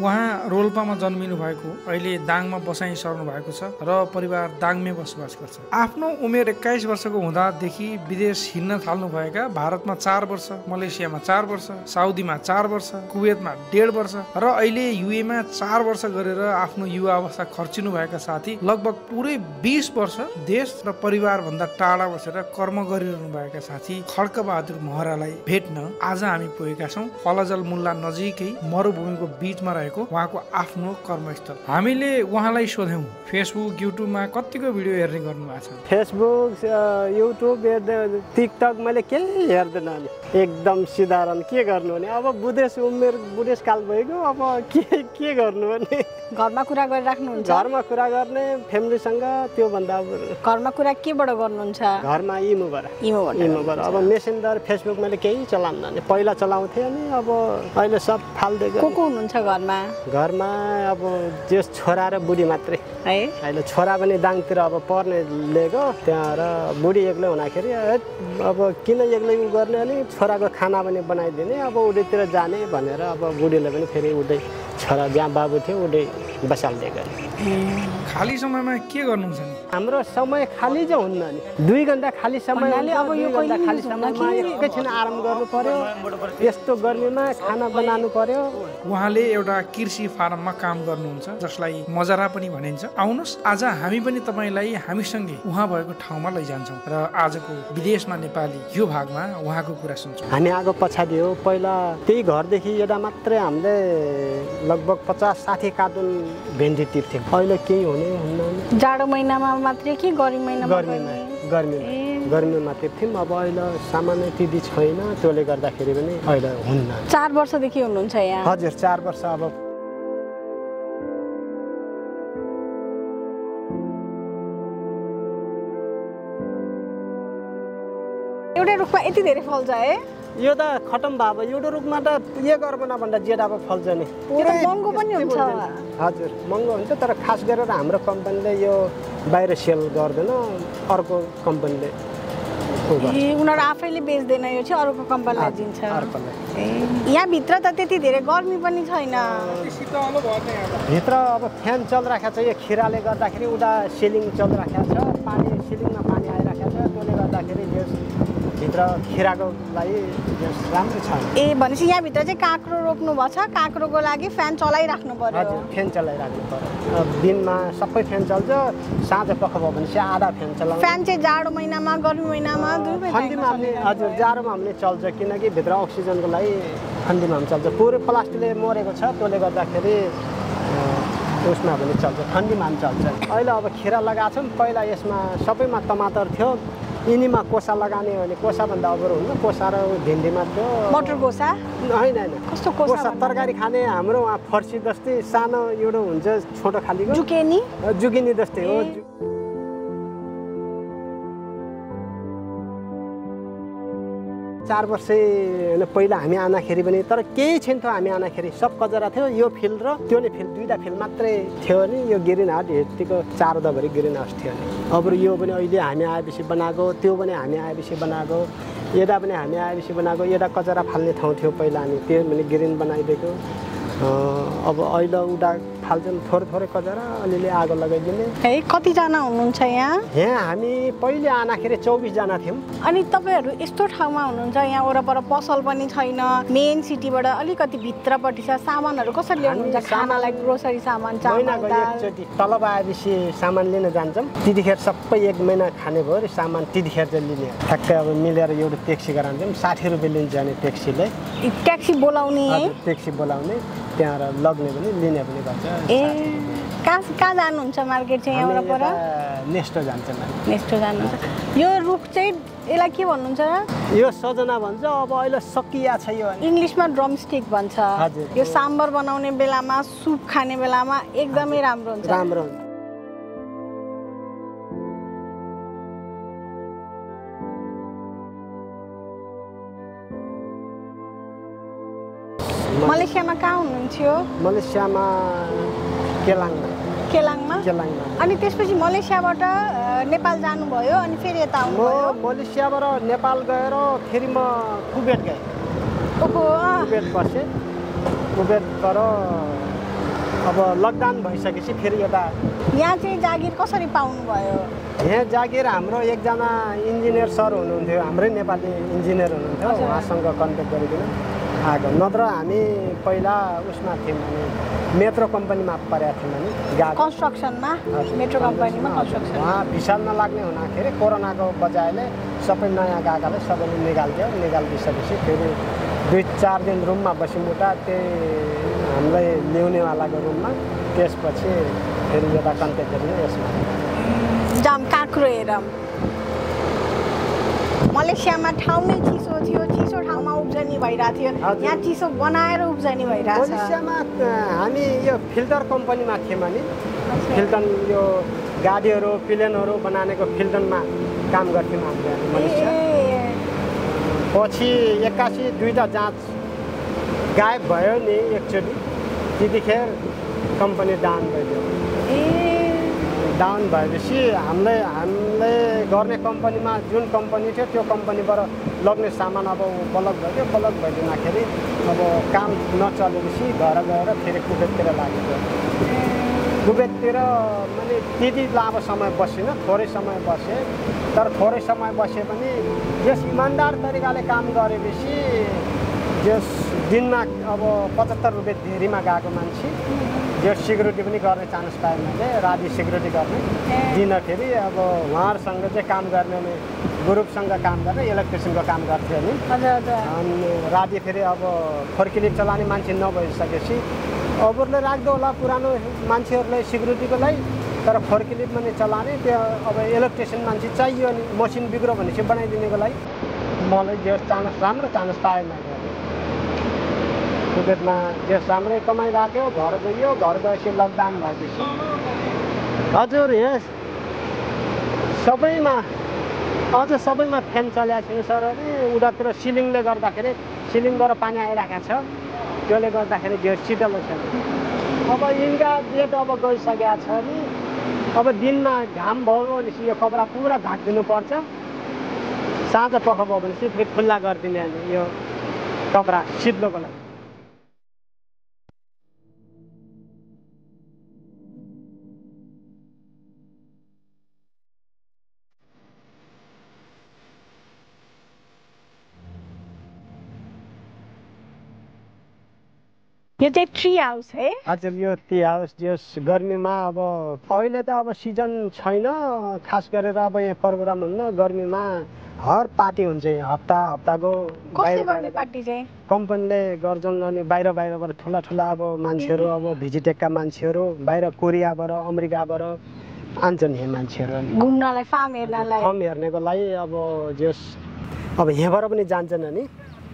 उहाँ रोल्पामा जन्मिनु भएको अहिले दाङमा बसाइ सर्नु भएको छ र परिवार दाङमै बसोबास गर्छ। आफ्नो उमेर एक्काइस वर्षको हुँदादेखि विदेश हिँड्न थाल्नुभएका भारतमा चार वर्ष मलेसियामा चार वर्ष साउदीमा चार वर्ष कुवेतमा डेढ वर्ष र अहिले युएमा चार वर्ष गरेर आफ्नो युवा अवस्था खर्चिनु भएका साथी लगभग पुरै बिस वर्ष देश र परिवारभन्दा टाढा बसेर कर्म गरिरहनु भएका साथी खड्कबहादुर महरालाई भेट्न आज हामी पुगेका छौँ। फलजल मुल्ला नजिकै मरुभूमिको बिचमा रहेको उहाँको आफ्नो कर्मस्थल। हामीले उहाँलाई सोध्यौँ फेसबुक युट्युबमा कतिको भिडियो हेर्ने गर्नु भएको छ? फेसबुक युट्युब हेर्दै टिकटक मैले केही हेर्दैन नि एकदम सिधारण के गर्नु भने? अब बुढेस उमेर बुढेसकाल भइगयो अब के के गर्नु भने? घरमा कुरा गरिराख्नुहुन्छ? घरमा कुरा गर्ने फ्यामिलीसँग त्योभन्दा अब घरमा कुरा केबाट गर्नुहुन्छ? घरमा इमुबाट। इमोबाट। इमुबाट। अब मेसेन्जर फेसबुक मैले केही चलाउँदैन। नि पहिला चलाउँथेँ अनि अब अहिले सब फालिदिएको को को हुनुहुन्छ घरमा? घरमा अब त्यो छोरा र बुढी मात्रै। है? अहिले छोरा पनि दाङतिर अब पढ्ने लिएको त्यहाँ र बुढी एक्लै हुँदाखेरि अब किन एक्लै गर्ने अनि छोराको खाना पनि बनाइदिने अब उडैतिर जाने भनेर अब बुढीले पनि फेरि उडै छोरा जहाँ बाबु थियो उडै बसालिदिएको खाली समयमा के गर्नुहुन्छ नि? हाम्रो समय खाली चाहिँ हुन्न नि। दुई घन्टा खाली समय अब यो खाली समयमा? एकैछिन आराम गर्नु पर्यो। यस्तो गर्मीमा खाना बनाउनु पर्यो। उहाँले एउटा कृषि फारममा काम गर्नुहुन्छ जसलाई मजरा पनि भनिन्छ। आउनुहोस् आज हामी पनि तपाईँलाई हामीसँगै उहाँ भएको ठाउँमा लैजान्छौँ र आजको विदेशमा नेपाली यो भागमा उहाँको कुरा सुन्छौँ। हामी आगो पछाडि हो। पहिला त्यही घरदेखि यता मात्रै हामीले लगभग पचास साठी कार्टुन भेन्डी टिप्थ्यौँ। अहिले केही हुने हुन्न। जाडो महिनामा मात्रै कि गर्मी महिनामा गर्मीमा गर्ने? गर्मीमा। टिप्थ्यौँ अब अहिले सामान्य त्यति छैन त्यसले गर्दाखेरि पनि अहिले हुन्न। चार वर्षदेखि हुनुहुन्छ यहाँ? हजुर चार वर्ष अब। एउटै रुखमा यति धेरै फल्छ है यो त खतम भयो अब एउटा रुखमा त यो गर्बन भन्दा जेठ अब फल्छ नि। महँगो पनि हुन्छ। हजुर महँगो हुन्छ तर खास गरेर हाम्रो कम्पनीले यो बाहिर सेल गर्दैन अर्को कम्पनीले उनीहरू आफैले बेच्दैन यो चाहिँ अरूको कम्पनीलाई दिन्छ। यहाँभित्र त त्यति धेरै गर्मी पनि छैन। भित्र अब फ्यान चलिरहेको छ यो खिराले गर्दाखेरि उता सिलिङ चलिरहेको छ पानी सिलिङमा पानी आइरहेको छ त्यसले गर्दाखेरि यस भित्र खिराको लागि राम्रो छ। ए भनेपछि यहाँभित्र चाहिँ काँक्रो रोप्नु भएको छ काँक्रोको लागि फ्यान चलाइराख्नु पर्यो। हजुर फ्यान चलाइराख्नु पर्यो। दिनमा सबै फ्यान चल्छ साँझ पख भयो भने चाहिँ आधा फ्यान चलाउँछ फ्यान चाहिँ जाडो महिनामा गर्मी महिनामा ठन्डीमा पनि हजुर जाडोमा पनि चल्छ किनकि भित्र अक्सिजनको लागि ठन्डीमा पनि चल्छ। पुरै प्लास्टिकले मरेको छ त्यसले गर्दाखेरि उसमा पनि चल्छ ठन्डीमा पनि चल्छ। अहिले अब खिरा लगाएको छौँ पहिला यसमा सबैमा टमाटर थियो। यिनीमा कोसा लगाने हो भने कोसाभन्दा अगाडि हुन्छ कोसा र भिन्डीमा थियो मटर गोसा होइन होइन। कस्तो कोसा कोसा? तरकारी खाने हाम्रो फर्सी जस्तै सानो एउटा हुन्छ छोटो खालीको। जुकेनी जुगिनी जस्तै हो। चार वर्ष पहिला हामी आउँदाखेरि पनि तर केही छैनथ्यो हामी आउँदाखेरि सब कचरा थियो यो फिल्ड र त्यो नै फिल्ड दुईवटा फिल्ड मात्रै थियो नि। यो ग्रिन हाउस यतिको चार दभरि ग्रिन हाउस थियो नि। अब यो पनि अहिले हामी आएपछि बनाएको त्यो पनि हामी आएपछि बनाएको यता पनि हामी आएपछि बनाएको यता कचरा फाल्ने ठाउँ थियो पहिला हामी त्यो पनि ग्रिन बनाइदिएको। अब अहिले उता फाल्छन् थोरै थोरै कचरा अलिअलि आगो लगाइदिने। है कतिजना हुनुहुन्छ यहाँ? यहाँ हामी पहिले आँदाखेरि चौबिसजना थियौँ। अनि तपाईँहरू यस्तो ठाउँमा हुनुहुन्छ यहाँ वरपर पसल पनि छैन मेन सिटीबाट अलिकति भित्रपट्टि छ सामानहरू कसरी ल्याउनुहुन्छ? खानालाई ग्रोसरी सामान एकचोटि तलब आएपछि सामान लिन जान्छौँ। त्यतिखेर सबै एक महिना खाने भयो सामान त्यतिखेर चाहिँ लिने। ठ्याक्कै अब मिलेर एउटा ट्याक्सी गराउँछौँ साठी रुपियाँ लिन्छ भने ट्याक्सीले। ट्याक्सी बोलाउने। ट्याक्सी बोलाउने। त्यहाँ लग्ने पनि लिने पनि गर्छ। ए कहाँ कहाँ जानुहुन्छ मार्केट चाहिँ हामी यहाँ वरपर यता नेस्टो जान्छौँ हामी नेक्स्ट जानुहुन्छ। यो रुख चाहिँ यसलाई के भन्नुहुन्छ? यो सजना भन्छ अब अहिले सकिया छ यो। इङ्ग्लिसमा ड्रमस्टिक भन्छ। यो साम्बर बनाउने बेलामा सुप खाने बेलामा एकदमै राम्रो हुन्छ। राम्रो हुन्छ। मलेसियामा कहाँ हुनुहुन्थ्यो मलेसियामा केलाङमा केलाङमा केलाङमा अनि त्यसपछि मलेसियाबाट नेपाल जानुभयो अनि फेरि यता म आउनुभयो मलेसियाबाट नेपाल गएर फेरि म कुवेत गएँ ओहो कुवेत बसेँ कुवेतबाट अब लकडाउन भइसकेपछि फेरि एउटा यहाँ चाहिँ जागिर कसरी पाउनुभयो यहाँ जागिर हाम्रो एकजना इन्जिनियर सर हुनुहुन्थ्यो हाम्रै नेपाली इन्जिनियर हुनुहुन्थ्यो। उहाँसँग कन्ट्याक्ट गरिकन आएको नत्र हामी पहिला उसमा थियौँ भने मेट्रो कम्पनीमा परेका थियौँ भने कन्स्ट्रक्सनमा। मेट्रो कम्पनीमा कन्स्ट्रक्सन उहाँ भिसा नलाग्ने हुँदाखेरि कोरोनाको बजायले सबै नयाँ गएकाले सबैले निकालिदियो निकालिदिइसकेपछि फेरि दुई चार दिन रुममा बस्यौँ उता त्यही हामीलाई ल्याउनेवालाको रुममा। त्यसपछि फेरि यता कन्ट्याक्ट गरियो यसमा। जाम काँक्रो हेरौँ। मलेसियामा ठाउँमै चिसो थियो चिसो ठाउँमा उब्जनी भइरहेको थियो। यहाँ चिसो बनाएर उब्जनी भइरहेछ। मलेसियामा अ, हामी यो फिल्टर कम्पनीमा थियौँ भने फिल्टन यो गाडीहरू प्लेनहरू बनानेको फिल्टनमा काम गर्थ्यौँ हामीले मलेसिया। पछि एक्कासी दुईवटा जाँच गायब भयो नि एकचोटि। त्यतिखेर कम्पनी डाउन भइदियो डाउन भएपछि हामीले हामीले गर्ने कम्पनीमा जुन कम्पनी थियो त्यो कम्पनीबाट लग्ने सामान अब उपलब्ध भयो उपलब्ध भइदिँदाखेरि अब काम नचलेपछि घर गएर फेरि कुवेततिर लागेको कुवेततिर मैले त्यति लामो समय बसिनँ थोरै समय बसेँ। तर थोरै समय बसे पनि यस इमान्दार तरिकाले काम गरेपछि जस दिनमा अब पचहत्तर रुपियाँ धेरीमा गएको मान्छे। जो सिक्युरिटी पनि गर्ने चान्स पाएँ मैले राति सिक्युरिटी गर्ने। दिनखेरि अब उहाँहरूसँग चाहिँ काम गर्ने अनि ग्रुपसँग काम गर्ने इलेक्ट्रिसियनको काम गर्थ्यो नि हजुर हजुर। अनि राति फेरि अब फोर्किलिप चलाउने मान्छे नभइसकेपछि अरूले राख्दो होला पुरानो मान्छेहरूले सिक्युरिटीको लागि तर फोर्किलिप पनि चलाने त्यो अब इलेक्ट्रिसियन मान्छे चाहियो अनि मसिन बिग्रो भनेपछि बनाइदिनेको लागि मलाई जे चान्स राम्रो चान्स पाएँ कुवेतमा जेस राम्रै कमाइराख्यो घर गयो घर गएपछि लकडाउन भएपछि। हजुर यस। सबैमा अझ सबैमा फ्यान चलेको छैन सर अरे उतातिर सिलिङले गर्दाखेरि सिलिङबाट पानी आइरहेको छ। त्यसले गर्दाखेरि त्यो शीतल छैन अब यिनका डेट अब गइसकेको छ नि। अब दिनमा घाम भयो भनेपछि यो कपडा पुरा ढाकिदिनु पर्छ। साँझ पख भयो भनेपछि फेरि खुल्ला गरिदिने यो कपडा सिद्लोको लागि। यो चाहिँ ट्री हाउस है? हजुर यो टी हाउस जस गर्मीमा अब अहिले त अब सिजन छैन। खास गरेर अब यहाँ प्रोग्राम हुन्न गर्मीमा हर पार्टी हुन्छ हप्ता हप्ताको कम्पनीले गर्छन् अनि बाहिर बाहिरबाट ठुला ठुला अब मान्छेहरू अब भिजिटेकका मान्छेहरू बाहिर कोरियाबाट अमेरिकाबाट आन्छन् यहाँ मान्छेहरू। घुम्नलाई फार्म हेर्नलाई। फर्म हेर्नेको लागि अब जस अब यहाँबाट पनि जान्छन् अनि।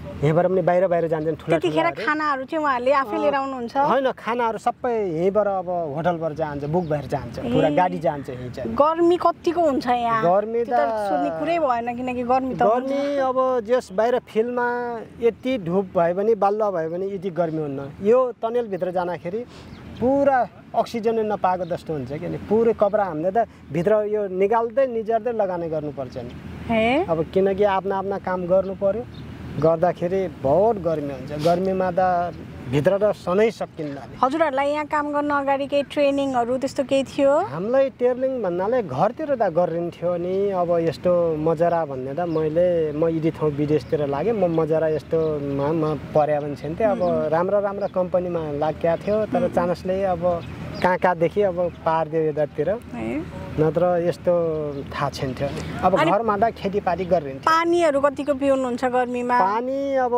यहाँबाट पनि बाहिर बाहिर जान्छन् ठुला त्यतिखेर खानाहरू चाहिँ उहाँहरूले आफै लिएर आउनुहुन्छ होइन खानाहरू सबै यहीँबाट अब होटलबाट जान्छ बुक भएर जान्छ पुरा। गाडी जान्छ यहीँ चाहिँ। गर्मी कतिको हुन्छ यहाँ? गर्मी त सोध्ने कुरै भएन किनकि गर्मी त। गर्मी अब जस बाहिर फिल्डमा यति धुप भयो भने बालुवा भयो भने यति गर्मी हुन्न। यो टनेलभित्र जाँदाखेरि पुरा अक्सिजनै नपाएको जस्तो हुन्छ कि अनि पुरै कपडा हामीले त भित्र यो निकाल्दै निजार्दै लगाने गर्नुपर्छ नि। अब किनकि आफ्ना आफ्ना काम गर्नु पर्यो। गर्दाखेरि बहुत गर्मी हुन्छ। गर्मीमा त भित्र त सधैँ सकिन्न नि हजुरहरूलाई यहाँ काम गर्न अगाडि केही ट्रेनिङहरू त्यस्तो केही थियो? हामीलाई टेर्लिङ भन्नाले घरतिर त गरिन्थ्यो नि। अब यस्तो मजरा भन्ने त मैले म यदि ठाउँ विदेशतिर लागेँ म मजरा यस्तोमा म पर्या भने छैन थिएँ अब राम्रो राम्रो कम्पनीमा लागेको थियो तर चान्सले अब कहाँ कहाँदेखि अब पारिदियो यतातिर नत्र यस्तो थाहा छैन थियो। अब घरमा त खेतीपाती गरिन्थ्यो पानीहरू कतिको पिउनुहुन्छ गर्मीमा? पानी अब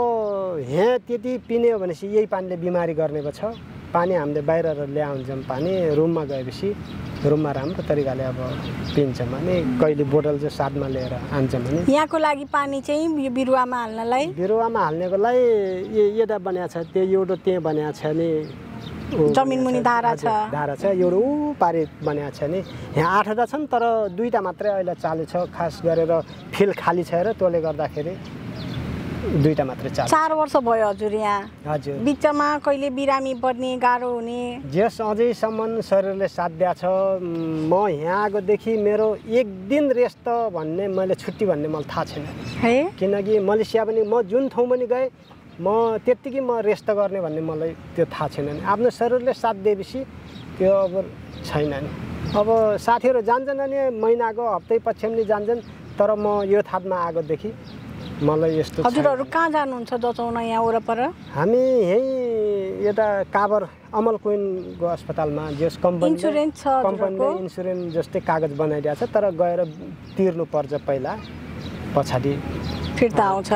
यहाँ त्यति पिने हो भनेपछि यही पानीले बिमारी गर्ने पो छ पानी हामीले बाहिर ल्याउँछौँ पानी रुममा गएपछि रुममा राम्रो तरिकाले अब पिन्छौँ अनि कहिले बोतल चाहिँ साथमा लिएर आन्छौँ भने। यहाँको लागि पानी चाहिँ यो बिरुवामा हाल्नलाई? बिरुवामा हाल्नेको लागि यो एउटा बनाएको छ त्यो एउटा त्यहाँ बनाएको छ नि। जमिन मुनि धारा छ। धारा छ एउटा ऊ पारि बनाएको छ नि। यहाँ आठवटा छन् तर दुईवटा मात्रै अहिले चालु छ खास गरेर फिल्ड खाली छ र त्यसले गर्दाखेरि दुईवटा मात्रै चालु छ। चार वर्ष भयो हजुर यहाँ। हजुर। बिचमा कहिले बिरामी पर्ने गाह्रो हुने। जस अझैसम्म शरीरले साथ दिएको छ म यहाँ आएकोदेखि मेरो एक दिन रेस्ट त भन्ने मैले छुट्टी भन्ने मलाई थाहा छैन। है? किनकि मलेसिया पनि म जुन ठाउँ पनि गएँ म त्यत्तिकै म रेस्ट गर्ने भन्ने मलाई त्यो थाहा छैन नि। आफ्नो शरीरले साथ दिएपछि त्यो अब छैन नि। अब साथीहरू जान्छन् अनि महिनाको हप्तै पछि पनि जान्छन् तर म यो थातमा आएकोदेखि मलाई यस्तो। हजुरहरू कहाँ जानुहुन्छ जचाउन यहाँ वरपर? हामी यहीँ यता काबर अमल कुइनको अस्पतालमा जस कम्पनी इन्सुरेन्स छ कम्पनीले इन्सुरेन्स जस्तै कागज बनाइदिएको छ तर गएर तिर्नु पर्छ पहिला पछाडि। फिर्ता आउँछ।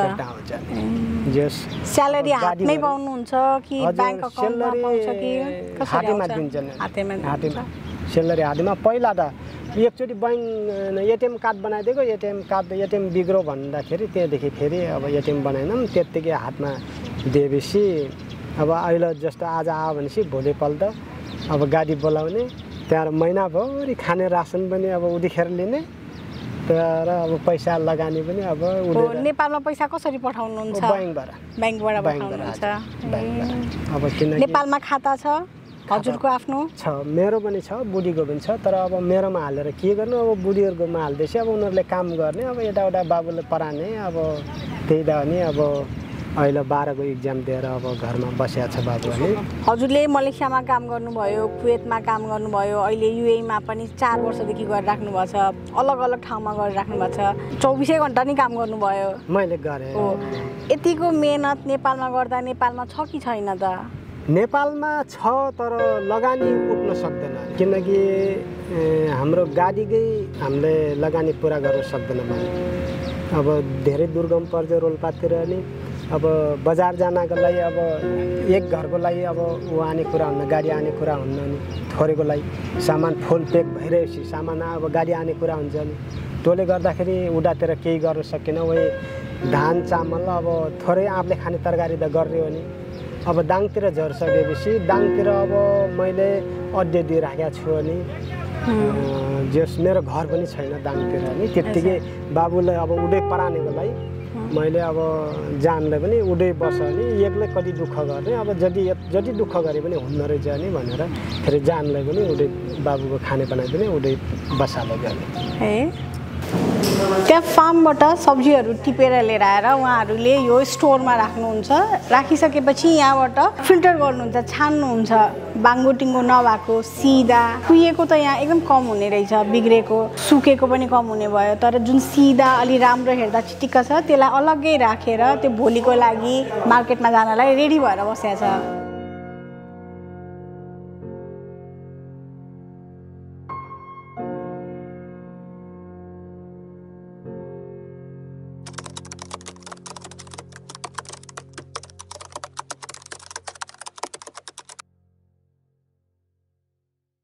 स्यालेरी हातमै पाउनुहुन्छ कि ब्याङ्क अकाउन्टमा पाउँछ कि? हातेमा? दिन्छन् हातेमा। सेलरी हातेमा। पहिला त एकचोटि ब्याङ्क एटिएम कार्ड बनाइदिएको। एटिएम कार्ड एटिएम बिग्रो भन्दाखेरि त्यहाँदेखि फेरि अब एटिएम बनाएनौँ त्यत्तिकै हातमा दिएपछि अब अहिले जस्तो आज आयो भनेपछि भोलिपल्ट अब गाडी बोलाउने। त्यहाँबाट महिनाभरि खाने रासन पनि अब उदिखेर लिने। तर अब पैसा लगानी पनि अब नेपालमा पैसा कसरी पठाउनुहुन्छ? ब्याङ्कबाट। ब्याङ्कबाट पठाउनुहुन्छ। अब किनकि नेपालमा खाता छ? हजुरको आफ्नो? छ। मेरो पनि छ बुढीको पनि छ तर अब मेरोमा हालेर के गर्नु? अब बुढीहरूकोमा हाल्दैछ अब उनीहरूले काम गर्ने अब यताउता बाबुले पढाने अब त्यही त हो नि अब अहिले बाह्रको इक्जाम दिएर अब घरमा बसिया छ बाबु अनि हजुरले मलेसियामा काम गर्नुभयो कुवेतमा काम गर्नुभयो अहिले युएमा पनि चार वर्षदेखि गरिराख्नु भएको छ अलग अलग ठाउँमा गरिराख्नु भएको छ। चौबिसै घन्टा नि काम गर्नुभयो। मैले गरेँ। हो। यतिको मेहनत नेपालमा गर्दा नेपालमा छ कि छैन त? नेपालमा छ तर लगानी उठ्न सक्दैन। किनकि हाम्रो गाडीकै हामीले लगानी पुरा गर्न सक्दैन भने अब धेरै दुर्गम पर्छ रोल्पातिर अनि अब बजार जानको लागि अब एक घरको लागि अब ऊ आने कुरा हुन्न गाडी आने कुरा हुन्न अनि थोरैको लागि सामान फुल प्याक भइरहेपछि सामान अब गाडी आने कुरा हुन्छ अनि त्यसले गर्दाखेरि उडातिर केही गर्न सकेन। वही धान चामल अब थोरै आँपले खाने तरकारी त गर्ने हो नि। अब दाङतिर झरिसकेपछि दाङतिर अब मैले अड्डे दिइराखेको छु अनि जस मेरो घर पनि छैन दाङतिर नि त्यत्तिकै बाबुलाई अब उडै परानेको लागि मैले अब जानलाई पनि उडै बस नि एक्लै कति दुःख गर्ने अब जति जति दुःख गरे पनि हुन्न रहेछ नि भनेर फेरि जानलाई पनि उडै बाबुको खाने बनाइ पनि उडै बसालो गर्ने। त्यहाँ फार्मबाट सब्जीहरू टिपेर लिएर आएर उहाँहरूले यो स्टोरमा राख्नुहुन्छ। राखिसकेपछि यहाँबाट फिल्टर गर्नुहुन्छ छान्नुहुन्छ। बाङ्गोटिङ्गो नभएको सिधा। कुहिएको त यहाँ एकदम कम हुने रहेछ बिग्रेको। सुकेको पनि कम हुने भयो तर जुन सिधा अलि राम्रो हेर्दा चिटिक्क छ त्यसलाई अलग्गै राखेर त्यो भोलिको लागि मार्केटमा जानलाई रेडी भएर बसेको छ।